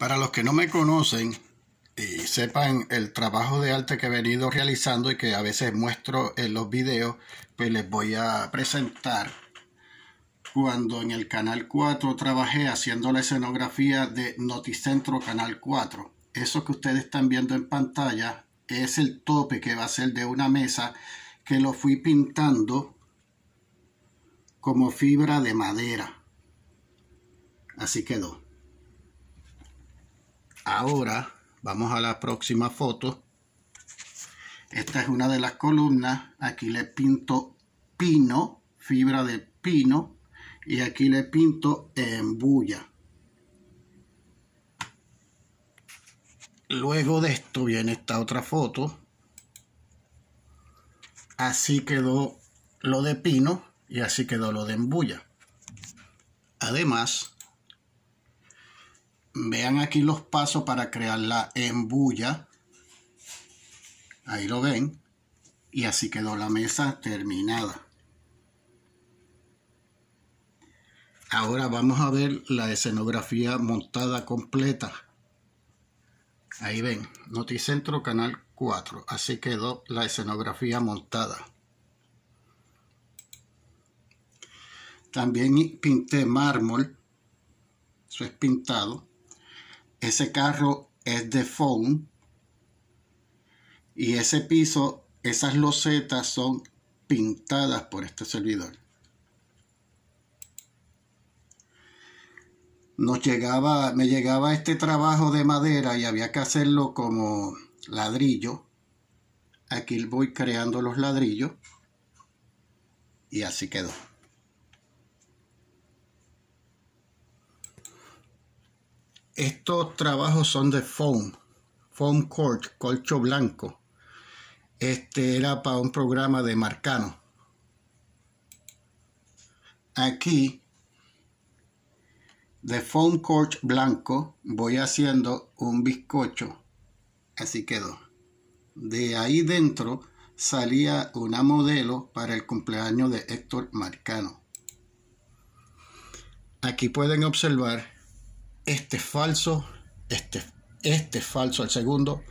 Para los que no me conocen y sepan el trabajo de arte que he venido realizando y que a veces muestro en los videos, pues les voy a presentar cuando en el Canal 4 trabajé haciendo la escenografía de Noticentro Canal 4. Eso que ustedes están viendo en pantalla es el tope que va a ser de una mesa que lo fui pintando como fibra de madera. Así quedó. Ahora vamos a la próxima foto. Esta es una de las columnas. Aquí le pinto pino, fibra de pino. Y aquí le pinto embulla. Luego de esto viene esta otra foto. Así quedó lo de pino y así quedó lo de embulla. Además, Vean aquí los pasos para crear la embulla. Ahí lo ven. Y así quedó la mesa terminada. Ahora vamos a ver la escenografía montada completa. Ahí ven, Noticentro Canal 4. Así quedó la escenografía montada. También pinté mármol. Eso es pintado. Ese carro es de foam y ese piso, esas losetas son pintadas por este servidor. Nos llegaba, me llegaba este trabajo de madera y había que hacerlo como ladrillo. Aquí voy creando los ladrillos y así quedó. Estos trabajos son de foam, foam court, colcho blanco. Este era para un programa de Marcano. Aquí, de foam court blanco, voy haciendo un bizcocho. Así quedó. De ahí dentro salía una modelo para el cumpleaños de Héctor Marcano. Aquí pueden observar este es falso, este, este es falso, el segundo,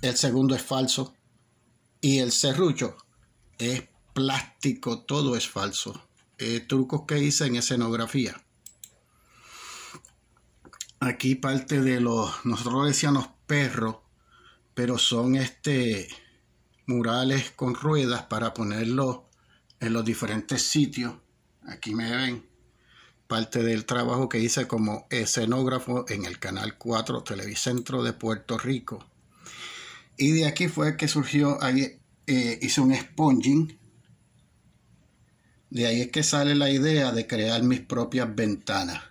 el segundo es falso y el serrucho es plástico, todo es falso. Eh, trucos que hice en escenografía. Aquí parte de los, nosotros decíamos perros, pero son este murales con ruedas para ponerlo en los diferentes sitios. Aquí me ven parte del trabajo que hice como escenógrafo en el Canal 4 Televicentro de Puerto Rico. Y de aquí fue que surgió, ahí eh, hice un sponging. De ahí es que sale la idea de crear mis propias ventanas.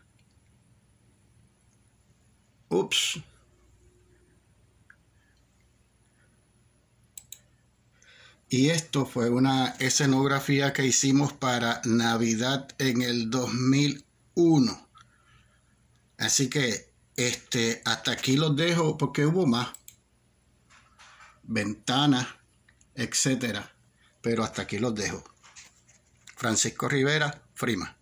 Ups. Y esto fue una escenografía que hicimos para Navidad en el 2000 uno. Así que este, hasta aquí los dejo porque hubo más. Ventanas, etcétera. Pero hasta aquí los dejo. Francisco Rivera, Frima.